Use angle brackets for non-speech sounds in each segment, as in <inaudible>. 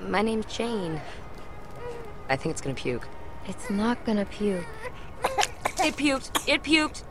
My name's Jane. I think it's gonna puke. It's not gonna puke. It puked. It puked.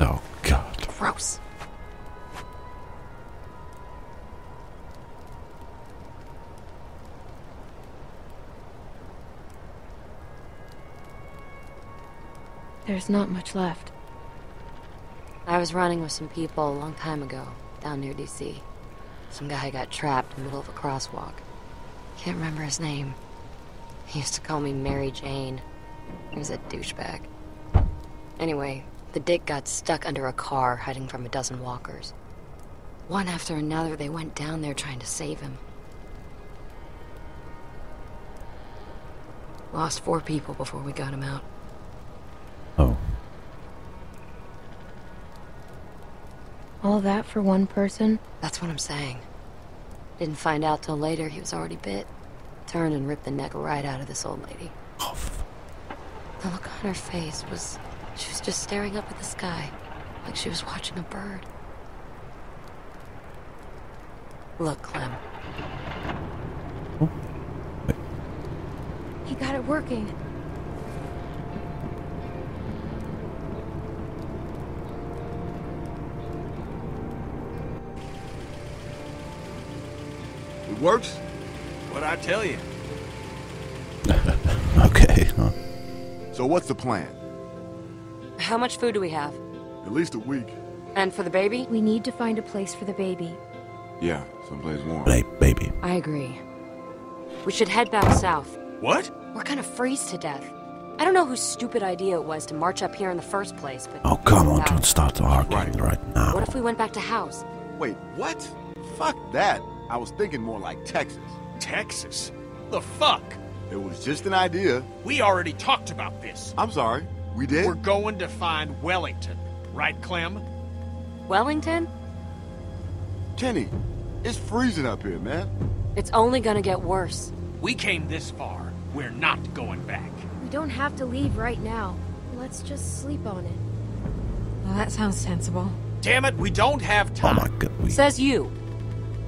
Oh, God. Gross. There's not much left. I was running with some people a long time ago, down near DC. Some guy got trapped in the middle of a crosswalk. Can't remember his name. He used to call me Mary Jane. He was a douchebag. Anyway, the dick got stuck under a car hiding from a dozen walkers. One after another, they went down there trying to save him. Lost four people before we got him out. Oh. All that for one person? That's what I'm saying. Didn't find out till later he was already bit. Turned and ripped the neck right out of this old lady. Oh, The look on her face was... She was just staring up at the sky, like she was watching a bird. Look, Clem. He got it working. It works? What I tell you? <laughs> okay. Oh, So what's the plan? How much food do we have? At least a week. And for the baby? We need to find a place for the baby. Yeah, someplace warm. Hey, baby. I agree. We should head back south. What? We're gonna freeze to death. I don't know whose stupid idea it was to march up here in the first place, but... Oh, come on, don't start arguing Right. right now. What if we went back to house? Wait, what? Fuck that. I was thinking more like Texas. Texas? The fuck? It was just an idea. We already talked about this. I'm sorry. We did? We're going to find Wellington, right, Clem? Wellington? Kenny, it's freezing up here, man. It's only gonna get worse. We came this far. We're not going back. We don't have to leave right now. Let's just sleep on it. Well, that sounds sensible. Damn it, we don't have oh time. Oh time. my god. Says you.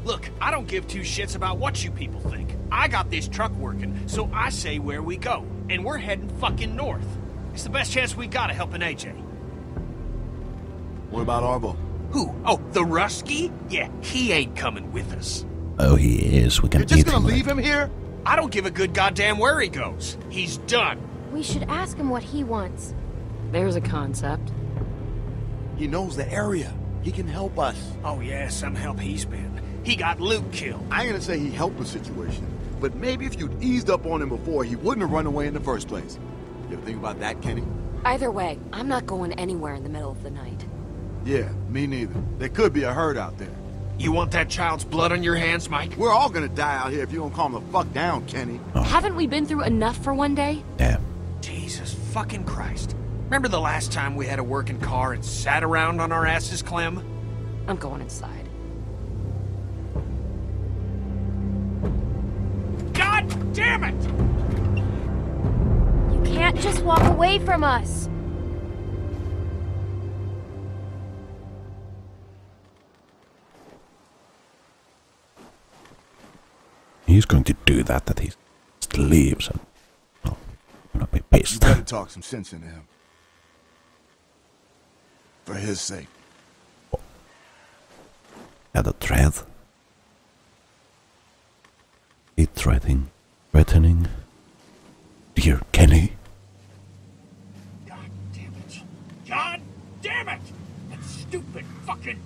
Look, I don't give two shits about what you people think. I got this truck working, so I say where we go. And we're heading fucking north. It's the best chance we got of helping AJ. What about Arvo? Who? Oh, the Rusky? Yeah, he ain't coming with us. oh, he is. We can You're just gonna him. leave him here? I don't give a good goddamn where he goes. He's done. We should ask him what he wants. There's a concept. He knows the area. He can help us. Oh yeah, some help he's been. He got Luke killed. I ain't gonna say he helped the situation, but maybe if you'd eased up on him before, he wouldn't have run away in the first place. You ever think about that, Kenny? Either way, I'm not going anywhere in the middle of the night. Yeah, me neither. There could be a herd out there. You want that child's blood on your hands, Mike? We're all gonna die out here if you don't calm the fuck down, Kenny. Haven't we been through enough for one day? Damn. Jesus fucking Christ. Remember the last time we had a working car and sat around on our asses, Clem? I'm going inside. Damn it! You can't just walk away from us. He's going to do that, that he just leaves and. Oh, I'm gonna be You better talk some sense into him. For his sake. At the threat. He threatening. Threatening. Dear Kenny. God damn it. God damn it! That stupid fucking...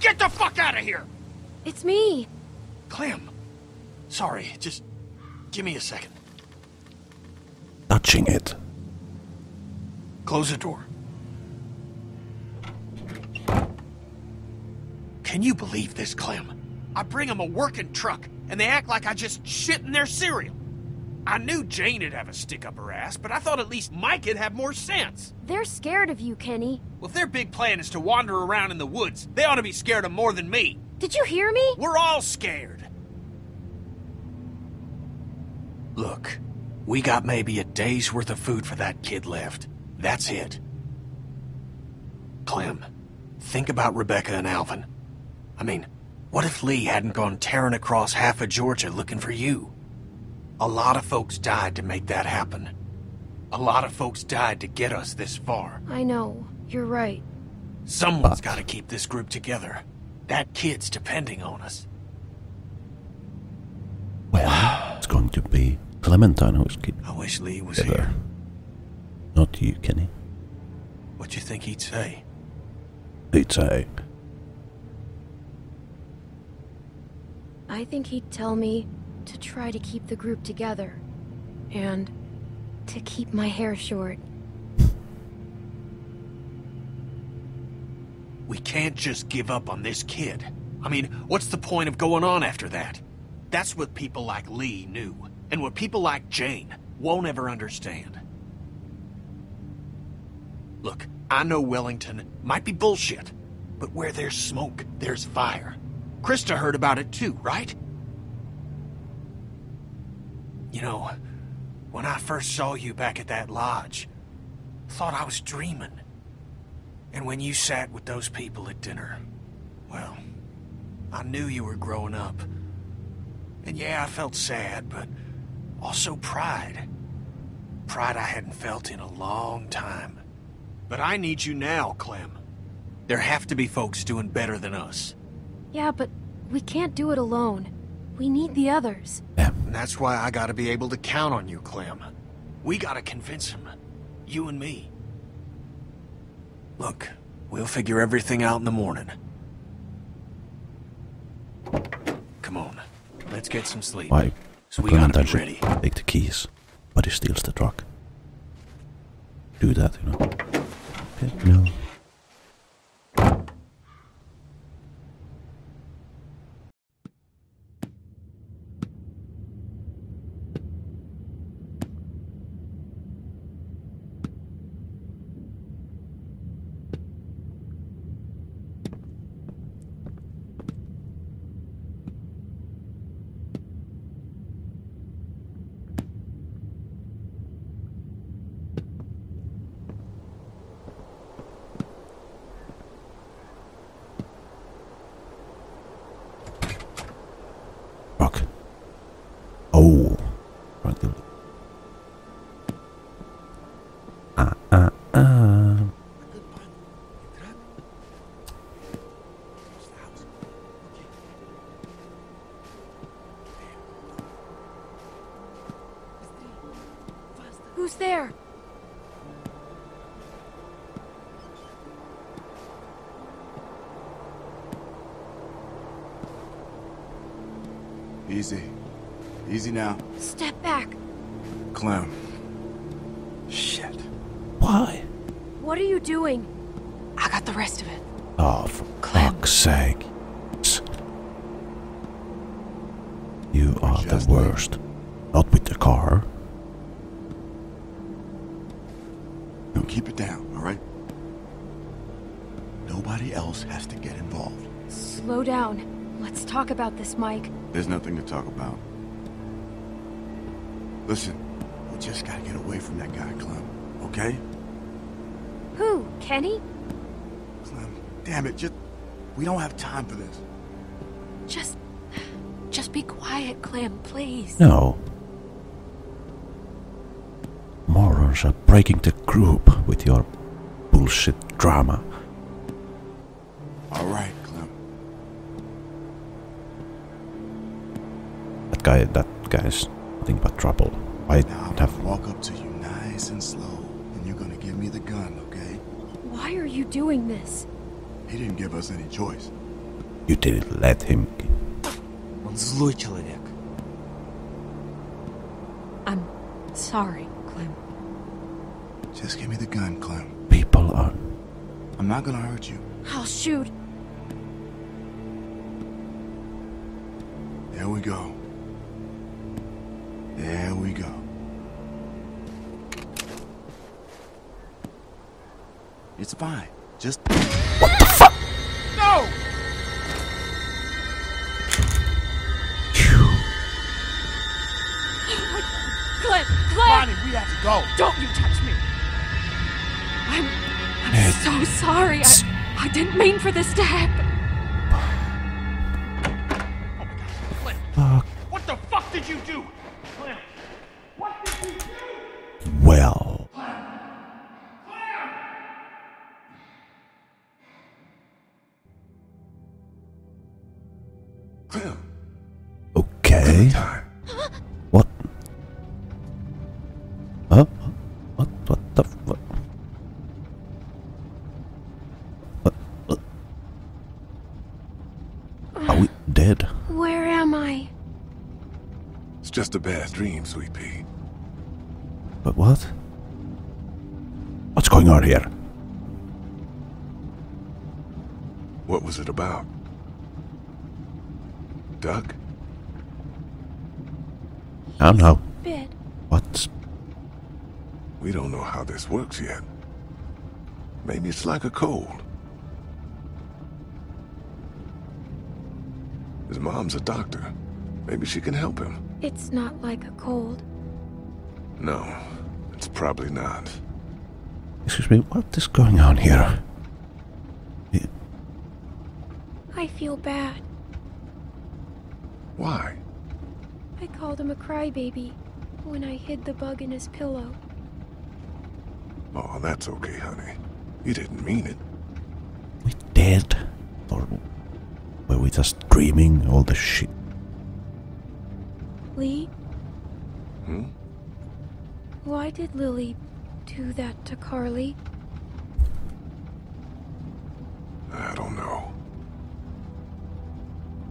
Get the fuck out of here! It's me. Clem. Sorry, just give me a second. Touching it. Close the door. Can you believe this, Clem? I bring them a working truck, and they act like I just shit in their cereal. I knew Jane'd have a stick up her ass, but I thought at least Mike'd have more sense. They're scared of you, Kenny. Well, if their big plan is to wander around in the woods, they ought to be scared of more than me. Did you hear me? We're all scared. Look, we got maybe a day's worth of food for that kid left. That's it. Clem, think about Rebecca and Alvin. I mean, What if Lee hadn't gone tearing across half of Georgia looking for you? A lot of folks died to make that happen. A lot of folks died to get us this far. I know. You're right. Someone's But- got to keep this group together. That kid's depending on us. Well, it's going to be Clementine who's keeping I wish Lee was together. here. Not you, Kenny. What do you think he'd say? He'd say, I think he'd tell me to try to keep the group together. And to keep my hair short. We can't just give up on this kid. I mean, what's the point of going on after that? That's what people like Lee knew, and what people like Jane won't ever understand. Look, I know Wellington might be bullshit, but where there's smoke, there's fire. Christa heard about it too, right? You know, when I first saw you back at that lodge, thought I was dreaming. And when you sat with those people at dinner, well, I knew you were growing up. And yeah, I felt sad, but also pride. Pride I hadn't felt in a long time. But I need you now, Clem. There have to be folks doing better than us. Yeah, but we can't do it alone. We need the others. yeah, And that's why I gotta be able to count on you, Clem. We gotta convince him. You and me. Look, we'll figure everything out in the morning. Come on, let's get some sleep. why So we gotta be should ready. take the keys, but he steals the truck. Do that, you know. Okay, no. Rock. Oh. Easy. Easy now. Step back. Clem. Shit. Why? What are you doing? I got the rest of it. Oh, for Clem. fuck's sake. You are the Just like- worst. Not with the car. Now keep it down, all right? Nobody else has to get involved. Slow down. Let's talk about this, Mike. There's nothing to talk about. Listen, we just gotta get away from that guy, Clem. Okay? Who? Kenny? Clem, damn it, just... We don't have time for this. Just. Just be quiet, Clem, please. No. Morons are breaking the group with your bullshit drama. All right, That guy, that guy's nothing but trouble. I Now I'm have gonna walk up to you nice and slow, and you're gonna give me the gun, okay? Why are you doing this? He didn't give us any choice. you didn't let him. Он злой человек. I'm sorry, Clem. Just give me the gun, Clem. People are. I'm not gonna hurt you. I'll shoot. There we go. There we go. It's fine. Just What the fuck? No! Clem! Clem! Bonnie, we have to go. Don't you touch me! I'm. I'm so sorry. I, I didn't mean for this to happen. Oh my god, Glenn! fuck? What the fuck did you do? Just a bad dream, Sweet Pea. But what? What's going on here? What was it about? Duck? I don't know. Bit. What's We don't know how this works yet. Maybe it's like a cold. His mom's a doctor. Maybe she can help him. It's not like a cold. No, it's probably not. Excuse me, what is going on here? I feel bad. Why? I called him a crybaby when I hid the bug in his pillow. Oh, that's okay, honey. You didn't mean it. We dead? Or were we just dreaming all the shit? Lee, Hmm? why did Lily do that to Carly? I don't know.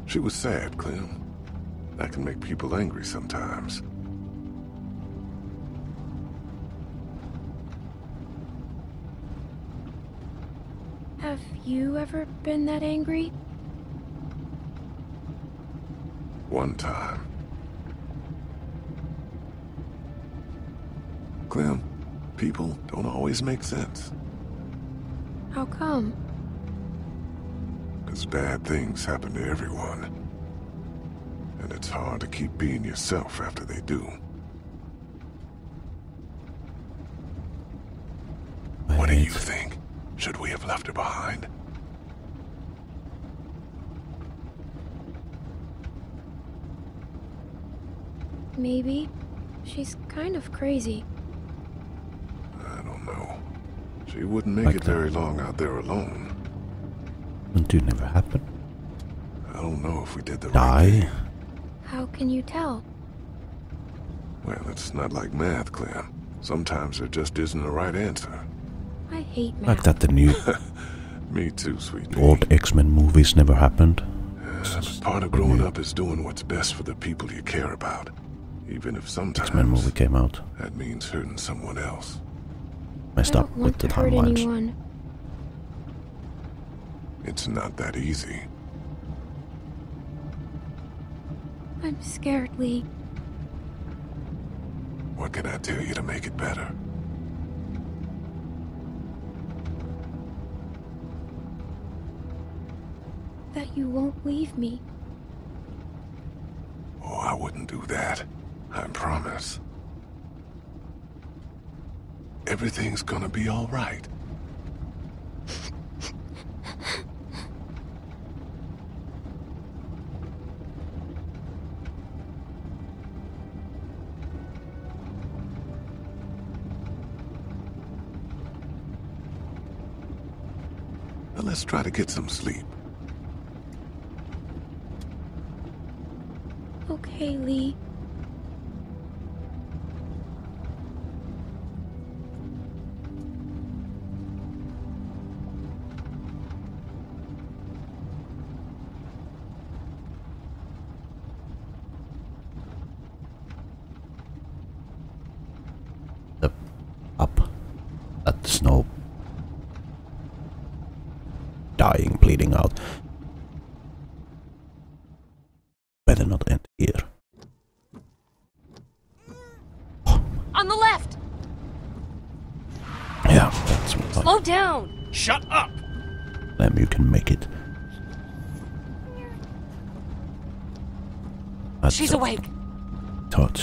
She was sad, Clem. That can make people angry sometimes. Have you ever been that angry? One time. Clem, people don't always make sense. How come? Because bad things happen to everyone. And it's hard to keep being yourself after they do. What do you think? Should we have left her behind? Maybe. She's kind of crazy. I. She wouldn't make Like it that. very long out there alone. And you never happen. I don't know if we did the right thing. Die? How can you tell? Well, it's not like math, Clem. Sometimes there just isn't a right answer. I hate math. Like that the new <laughs> Me too, sweet old X-Men movies never happened? Uh, but part of growing up is doing what's best for the people you care about. Even if sometimes X-Men movie came out. that means hurting someone else. Messed I up with the to hurt timelines. anyone. It's not that easy. I'm scared, Lee. What can I tell you to make it better? That you won't leave me. Oh, I wouldn't do that. I promise. Everything's gonna be all right. Now let's try to get some sleep. Okay, Lee. Dying, bleeding out. Better not end here. On the left! Yeah, that's what I Slow down! Shut up! Them, you can make it. That's She's a awake. Thought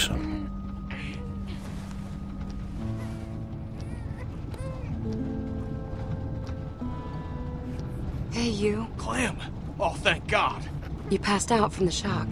you. Clem! Oh, thank God! You passed out from the shock.